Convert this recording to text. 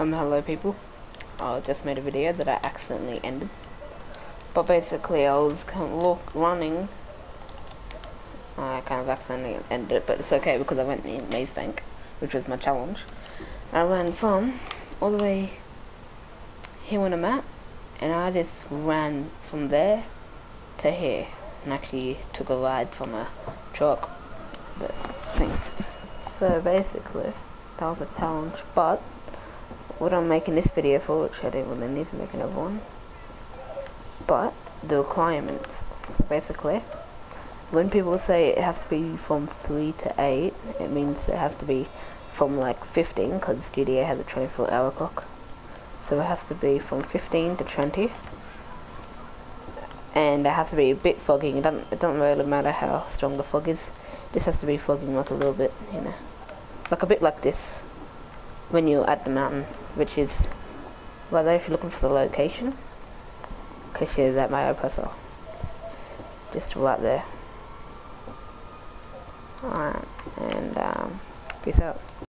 Um, hello people. I just made a video that I accidentally ended. But basically I was kind of walk, running. I kind of accidentally ended it, but it's okay because I went in Maze Bank, which was my challenge. I ran from all the way here on a map, and I just ran from there to here, and actually took a ride from a truck. Thing. So basically, that was a challenge, but what I'm making this video for, which I didn't really need to make another one, but the requirements, basically, when people say it has to be from 3 to 8, it means it has to be from like 15, because GTA has a 24 hour clock, so it has to be from 15 to 20, and it has to be a bit fogging, it doesn't, it doesn't really matter how strong the fog is, this has to be fogging like a little bit, you know, like a bit like this when you're at the mountain, which is right there if you're looking for the location. Because she's at my puzzle. Just right there. Alright, and um, peace out.